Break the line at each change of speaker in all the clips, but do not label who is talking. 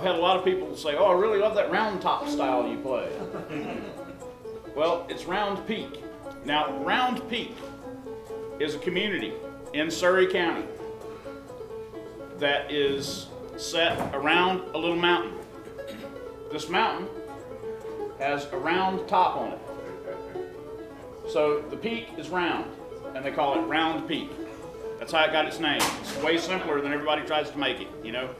I've had a lot of people say, "Oh, I really love that round top style you play." well, it's Round Peak. Now, Round Peak is a community in Surry County that is set around a little mountain. This mountain has a round top on it. So the peak is round, and they call it Round Peak. That's how it got its name. It's way simpler than everybody tries to make it, you know?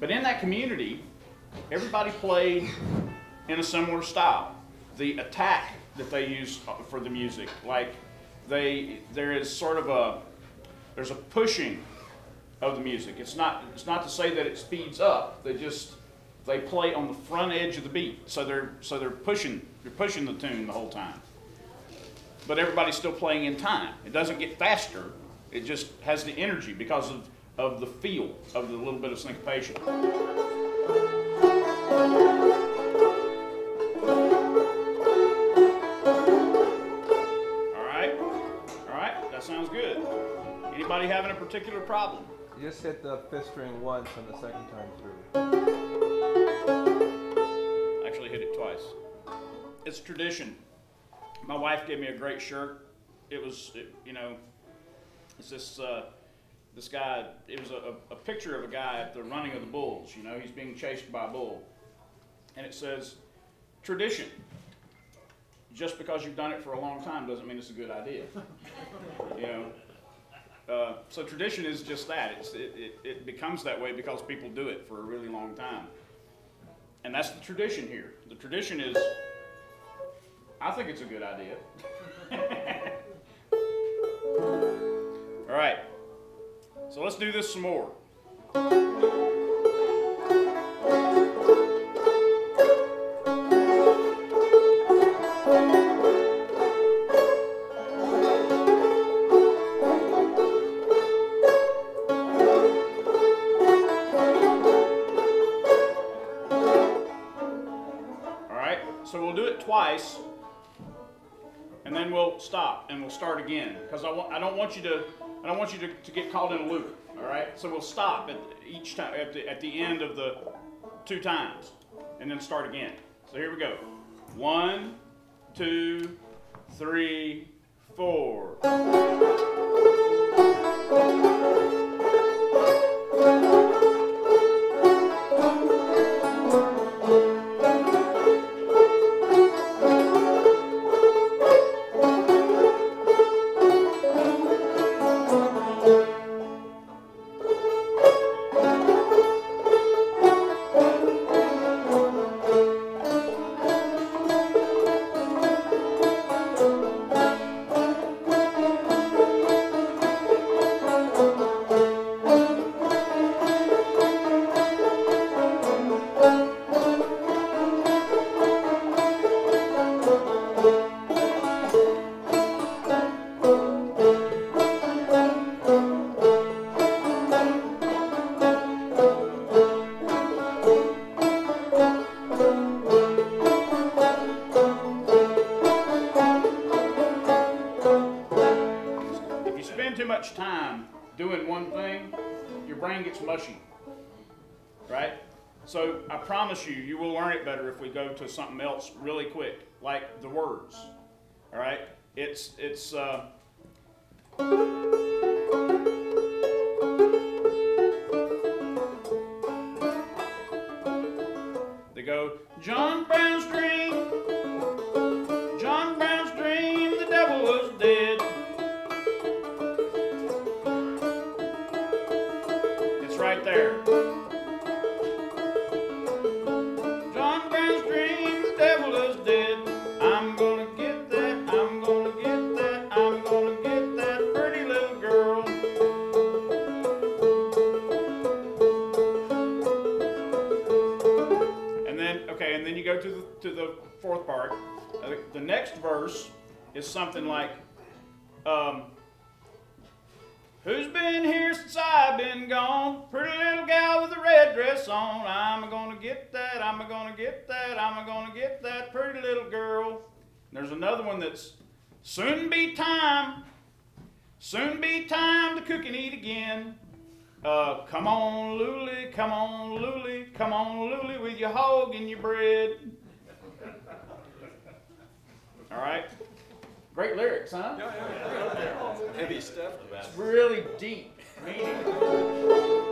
But in that community, everybody played in a similar style. The attack that they use uh, for the music, like they, there is sort of a, there's a pushing of the music. It's not, it's not to say that it speeds up. They just, they play on the front edge of the beat. So they're, so they're pushing, they're pushing the tune the whole time. But everybody's still playing in time. It doesn't get faster. It just has the energy because of, of the feel of the little bit of syncopation. Particular problem?
You just hit the fifth string once on the second time through.
Actually, hit it twice. It's tradition. My wife gave me a great shirt. It was, it, you know, it's this uh, this guy. It was a, a picture of a guy at the running of the bulls. You know, he's being chased by a bull, and it says, "Tradition." Just because you've done it for a long time doesn't mean it's a good idea. you know. Uh, so tradition is just that. It, it, it becomes that way because people do it for a really long time. And that's the tradition here. The tradition is, I think it's a good idea. All right. So let's do this some more. So we'll do it twice, and then we'll stop and we'll start again because I I don't want you to I don't want you to, to get caught in a loop. All right. So we'll stop at each time at the, at the end of the two times, and then start again. So here we go. One, two, three, four. Too much time doing one thing, your brain gets mushy. Right? So I promise you, you will learn it better if we go to something else really quick, like the words. All right? It's it's uh, next verse is something like, um, Who's been here since I've been gone? Pretty little gal with a red dress on. I'm gonna get that, I'm gonna get that, I'm gonna get that pretty little girl. And there's another one that's soon be time, soon be time to cook and eat again. Uh, come on, Luli, come on, Luli, come on, Luli, with your hog and your bread. All right. Great lyrics, huh? Yeah, yeah.
Heavy stuff
It's really deep. meaning.